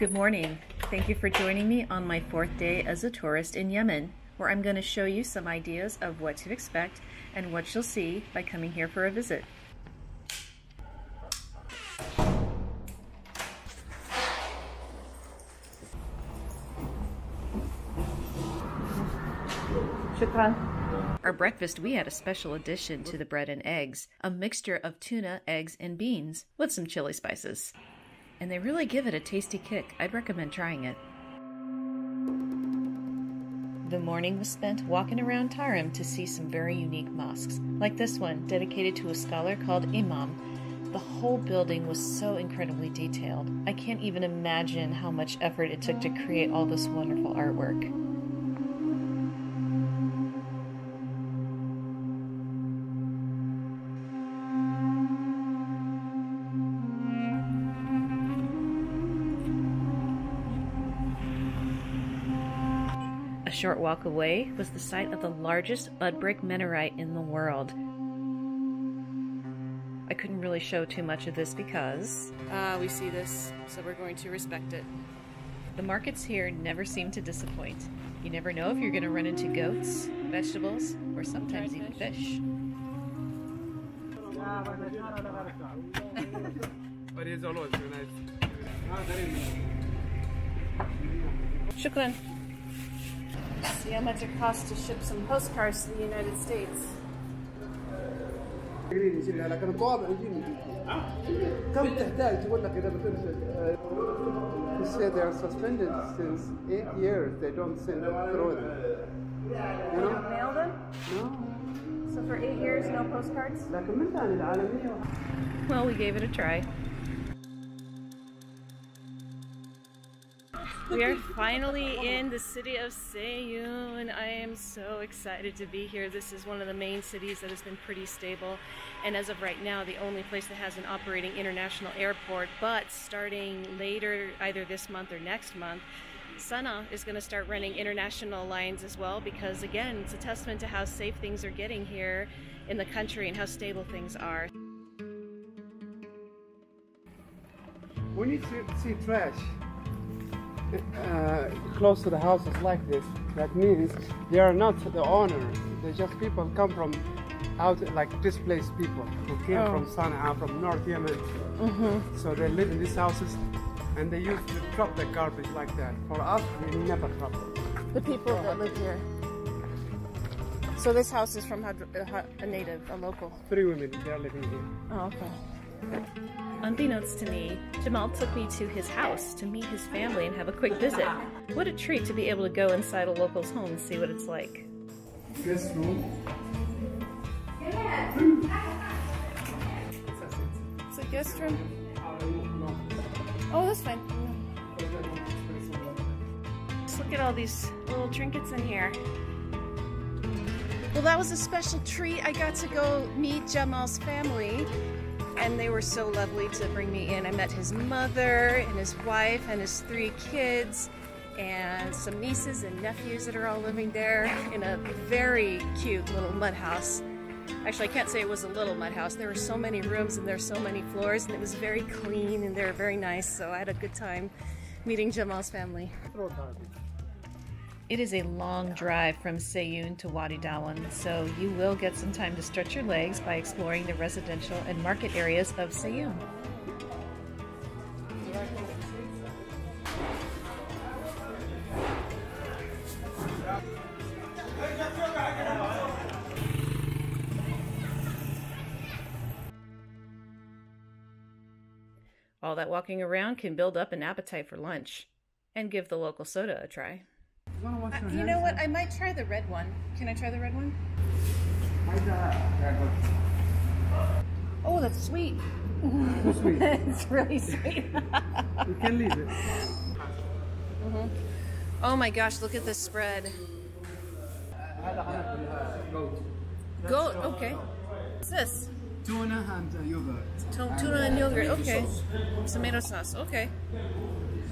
Good morning. Thank you for joining me on my fourth day as a tourist in Yemen, where I'm going to show you some ideas of what to expect and what you'll see by coming here for a visit. Our breakfast, we had a special addition to the bread and eggs, a mixture of tuna, eggs, and beans with some chili spices. And they really give it a tasty kick. I'd recommend trying it. The morning was spent walking around Tarim to see some very unique mosques, like this one, dedicated to a scholar called Imam. The whole building was so incredibly detailed. I can't even imagine how much effort it took to create all this wonderful artwork. Short walk away was the site of the largest mud-brick minaret in the world. I couldn't really show too much of this because uh, we see this, so we're going to respect it. The markets here never seem to disappoint. You never know if you're going to run into goats, vegetables, or sometimes even fish. but it's always nice. Shukran. See how much it costs to ship some postcards to the United States. لكن الطوابع يجيني كم تحتاج تقول لك اذا بترسل They say they are suspended since eight years. They don't send through them. You know? Mail them? No. So for eight years, no postcards? لكن من ثاني العالمية Well, we gave it a try. We are finally in the city of Seiyun. I am so excited to be here. This is one of the main cities that has been pretty stable. And as of right now, the only place that has an operating international airport. But starting later, either this month or next month, Sana'a is going to start running international lines as well because, again, it's a testament to how safe things are getting here in the country and how stable things are. When you see, see trash uh, close to the houses like this, that means they are not the owner. They're just people come from out, like displaced people who came Oh. from Sana'a, from North Yemen. So they live in these houses and they used to drop the garbage like that. For us, we never drop it. The people that live here. So this house is from uh, a native, a local. Three women, they're living here. Oh, okay. Unbeknownst to me, Jamal took me to his house to meet his family and have a quick visit. What a treat to be able to go inside a local's home and see what it's like. Guest room. It's a guest room. Oh, that's fine. Just look at all these little trinkets in here. Well, that was a special treat. I got to go meet Jamal's family, and they were so lovely to bring me in. I met his mother and his wife and his three kids, and some nieces and nephews that are all living there in a very cute little mud house. Actually, I can't say it was a little mud house. There were so many rooms and there were so many floors, and it was very clean and they were very nice. So I had a good time meeting Jamal's family. It is a long drive from Seiyun to Wadi Dawan, so you will get some time to stretch your legs by exploring the residential and market areas of Seiyun. All that walking around can build up an appetite for lunch and give the local soda a try. Uh, you know what? I might try the red one. Can I try the red one? Oh, that's sweet. sweet. it's really sweet. you can leave it. Mm -hmm. Oh my gosh, look at this spread. Goat. Goat, okay. What's this? Tuna and uh, yogurt. Tuna and yogurt, okay. Tomato sauce, okay.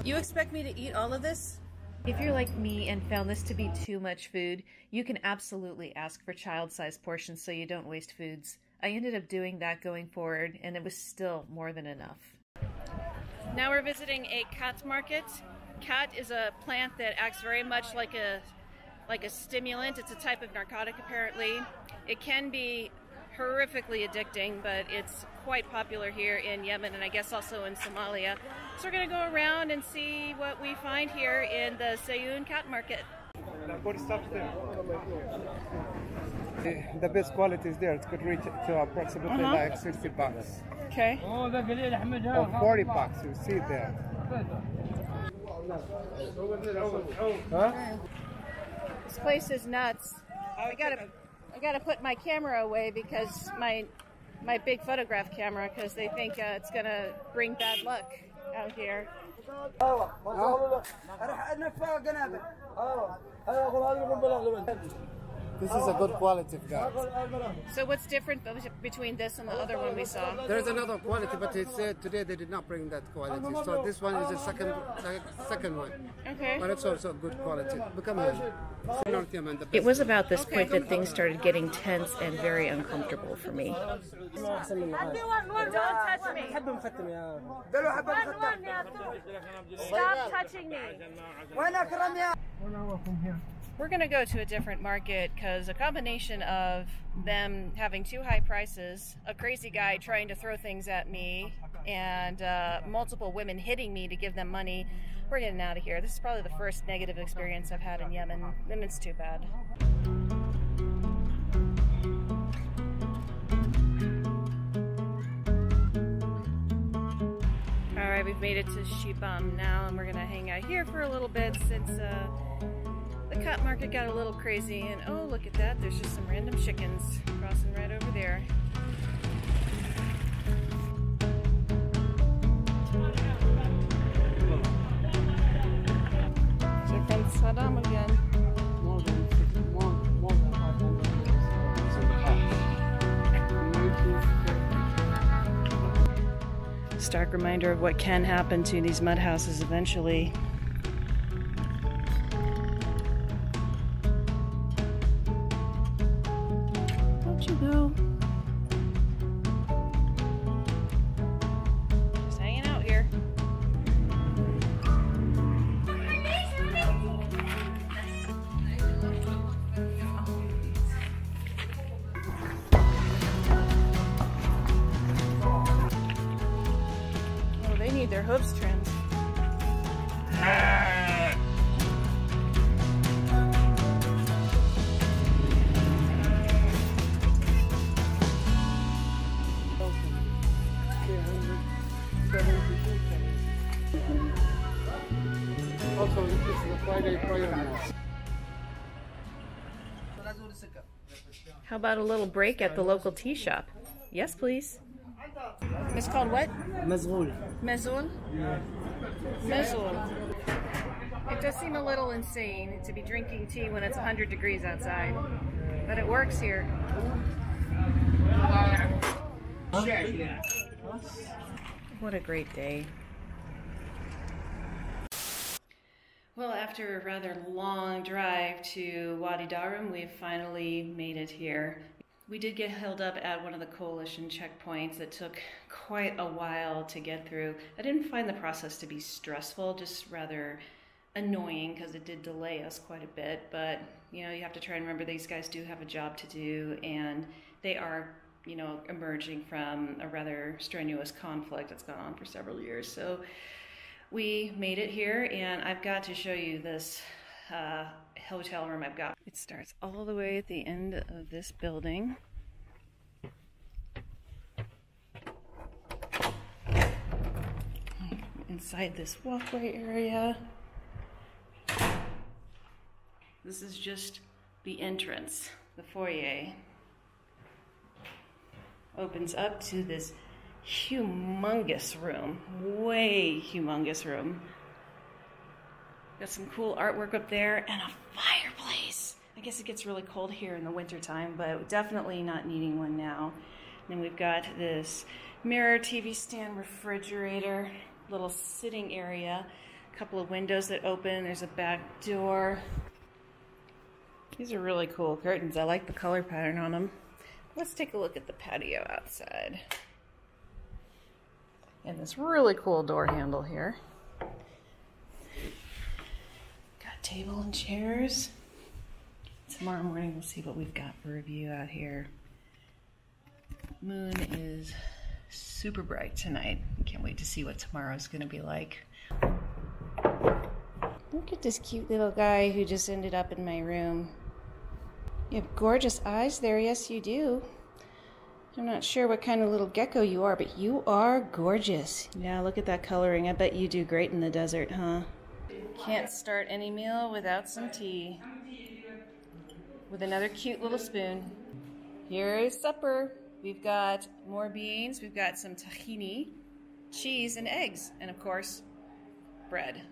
You expect me to eat all of this? If you're like me and found this to be too much food, you can absolutely ask for child-sized portions so you don't waste foods. I ended up doing that going forward, and it was still more than enough. Now we're visiting a khat market. Khat is a plant that acts very much like a like a stimulant. It's a type of narcotic apparently. It can be horrifically addicting, but it's quite popular here in Yemen and I guess also in Somalia. So we're going to go around and see what we find here in the Seiyun khat market. The best quality is there. It could reach to approximately Uh-huh. like 60 bucks Okay. or 40 bucks. You see there. Huh? This place is nuts. I gotta, I gotta put my camera away because my, my big photograph camera because they think uh, it's gonna bring bad luck out here. This is a good quality, guys. So what's different between this and the other one we saw? There's another quality, but it said today they did not bring that quality. So this one is the second, the second one. Okay. But it's also good quality. Become here. North Yemen, It was about this point that things started getting tense and very uncomfortable for me. Don't touch me. Stop touching me. We're going to go to a different market because a combination of them having too high prices, a crazy guy trying to throw things at me, and uh, multiple women hitting me to give them money. We're getting out of here. This is probably the first negative experience I've had in Yemen, and it's too bad. All right, we've made it to Shibam now, and we're gonna hang out here for a little bit since uh, the khat market got a little crazy. And oh, look at that! There's just some random chickens crossing right over there. Here comes Saddam again. More than, more, more than 500 years. It's in the past. Stark reminder of what can happen to these mud houses eventually. Their hooves trimmed. Also, this is the Friday prayer. How about a little break at the local tea shop? Yes, please. It's called what? Mezul. Mezul? Yeah. It does seem a little insane to be drinking tea when it's 100 degrees outside, but it works here. What a great day. Well, after a rather long drive to Wadi Darum, we've finally made it here we did get held up at one of the coalition checkpoints. It took quite a while to get through. I didn't find the process to be stressful, just rather annoying because it did delay us quite a bit. But, you know, you have to try and remember these guys do have a job to do and they are, you know, emerging from a rather strenuous conflict that's gone on for several years. So, we made it here and I've got to show you this uh, hotel room I've got. It starts all the way at the end of this building. Inside this walkway area. This is just the entrance, the foyer. Opens up to this humongous room, way humongous room. Got some cool artwork up there and a fireplace. I guess it gets really cold here in the wintertime, but definitely not needing one now. then we've got this mirror, TV stand, refrigerator, little sitting area, a couple of windows that open. There's a back door. These are really cool curtains. I like the color pattern on them. Let's take a look at the patio outside. And this really cool door handle here. Got table and chairs. Tomorrow morning we'll see what we've got for review out here. Moon is super bright tonight. Can't wait to see what tomorrow's gonna be like. Look at this cute little guy who just ended up in my room. You have gorgeous eyes there, yes you do. I'm not sure what kind of little gecko you are, but you are gorgeous. Yeah, look at that coloring. I bet you do great in the desert, huh? Can't start any meal without some tea. With another cute little spoon. Here is supper. We've got more beans, we've got some tahini, cheese, and eggs, and of course, bread.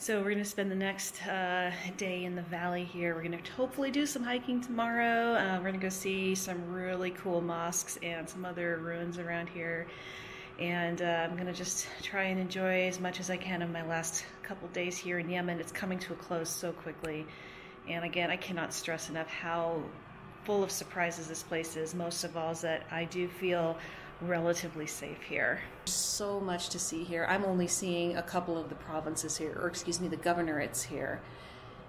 So we're gonna spend the next uh, day in the valley here. We're gonna hopefully do some hiking tomorrow. Uh, we're gonna go see some really cool mosques and some other ruins around here. And uh, I'm gonna just try and enjoy as much as I can of my last couple days here in Yemen. It's coming to a close so quickly. And again, I cannot stress enough how full of surprises this place is. Most of all is that I do feel relatively safe here. So much to see here. I'm only seeing a couple of the provinces here, or excuse me, the governorates here.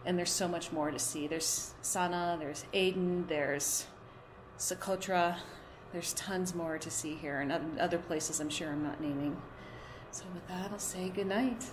And there's so much more to see. There's Sana'a, there's Aden, there's Socotra. There's tons more to see here, and other places I'm sure I'm not naming. So with that, I'll say good night.